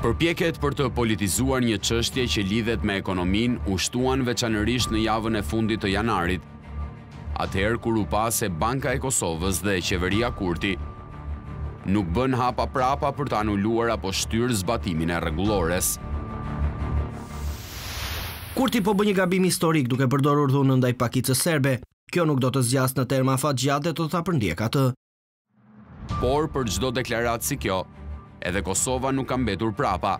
Përpjekjet për të politizuar një çështje që lidhet me ekonominë u shtuan veçanërisht në javën e fundit të janarit, atëherë kur u pa se Banka e Kosovës dhe Qeveria Kurti nuk bënë hapa prapa për të anuluar apo shtyrë zbatimin e rregullores. Kurti po bë një gabim historik duke përdorur dhunën ndaj pakicës serbe. Kjo nuk do të zgjasë në terma afatgjatë dhe do ta përndjekë atë. Por për çdo deklaratë si kjo, edhe Kosova nuk ka mbetur prapa,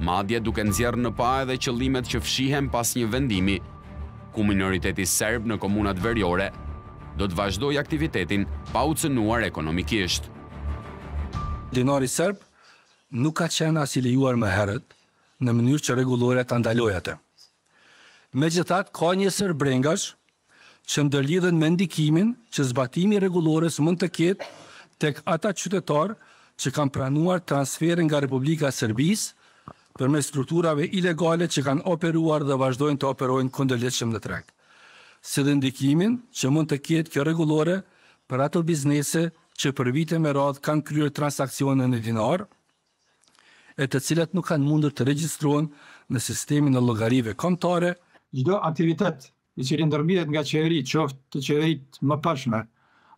madje duke nxjerrë në pah edhe qëllimet që fshihen pas një vendimi, ku minoriteti serb në komunat veriore do të vazhdojë aktivitetin pa u cënuar ekonomikisht. Dinari serb nuk ka qenë as i lejuar më herët në mënyrë që rregullorja ta ndalojë atë. Megjithatë, ka një sërë brengash që ndërlidhen me ndikimin që zbatimi i rregullores mund të ketë tek ata qytetarë që kanë pranuar transfere nga Republika e Serbisë përmes strukturave ilegale që kanë operuar dhe vazhdojnë të operojnë kundërligjshëm në treg, si dhe ndikimin që mund të ketë kjo rregullore për ato biznese që për vite me radhë kanë kryer transaksione në dinar e të cilat nuk kanë mundur të regjistrohen në sistemin e llogarive kombëtare, Çdo aktivitet i cili ndërmerret nga qeveri qoftë të qeveritë më parshme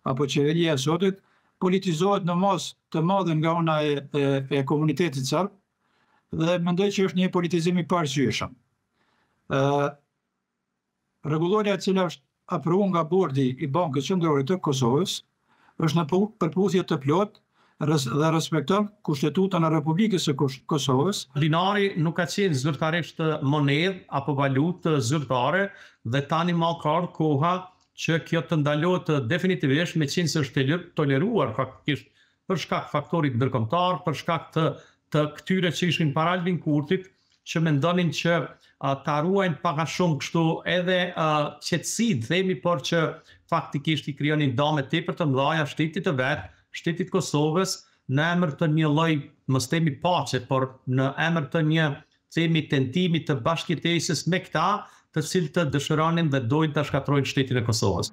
apo qeveria e sotit, politizohet në masë të madhe nga ana e e komunitetit serb dhe mendoj që është një politizim i paarsyeshëm. Ë rregullorja e cila është aprovu nga bordi i Bankës Qendrore të Kosovës, është në përputhje të plotë dhe respekton Kushtetutën e Republikës së Kosovës, dinari nuk ka qenë zyrtarisht monedhë apo valutë zyrtare dhe tani ma ka ardhur koha që kjo të ndalohet definitivisht, meqenëse është toleruar faktikisht për shkak faktorit ndërkombëtar, për shkak të të këtyre që ishin para Albin Kurtit, që mendonin që ta ruajnë pak a shumë kështu edhe qetësinë, themi, por që faktikisht i krijonin dëme tepër të mëdha shtetit të vet, shtetit të Kosovës, në emër të një lloj, mos themi paqe, por në emër të një, themi, tentimi të bashkëjetesës me këta, të cilët dëshironin dhe dojnë ta shkatërrojnë shtetin e Kosovës.